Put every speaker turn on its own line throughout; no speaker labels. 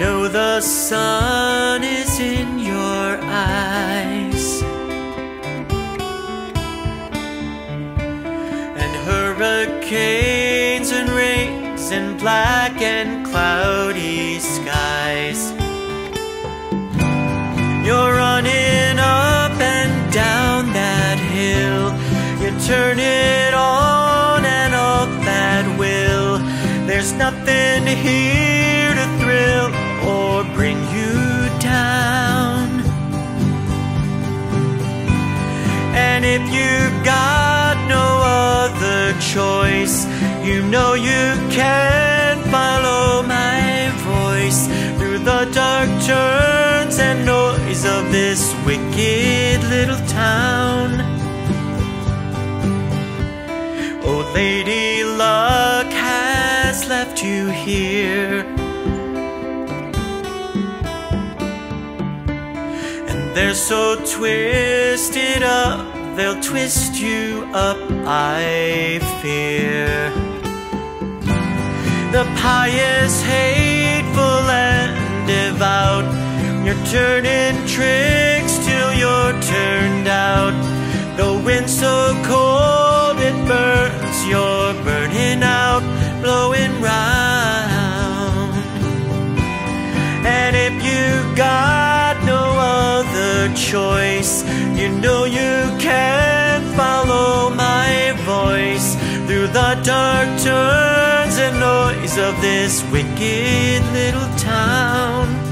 the sun is in your eyes. And hurricanes and rains and black and cloudy skies. You're running up and down that hill. You turn it on and off at will. There's nothing here if you've got no other choice, you know you can follow my voice through the dark turns and noise of this wicked little town. Oh, Lady Luck has left you here. They're so twisted up, they'll twist you up, I fear. The pious, hateful, and devout, you're turning tricks till you're turned out. The wind's so cold choice, you know you can follow my voice through the dark turns and noise of this wicked little town.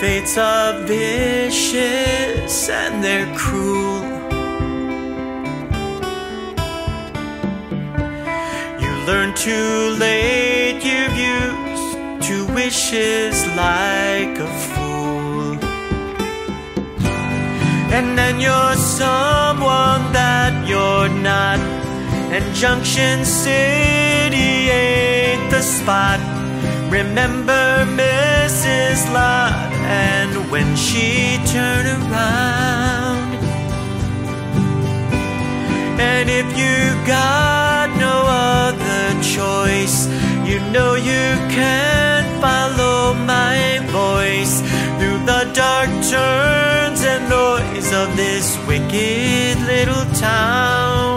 Fates are vicious and they're cruel. You learn too late, you've used two wishes like a fool. And then you're someone that you're not. And Junction City ain't the spot. Remember Mrs. Lot and when she turned around. And if you got no other choice, you know you can follow my voice through the dark turns and noise of this wicked little town.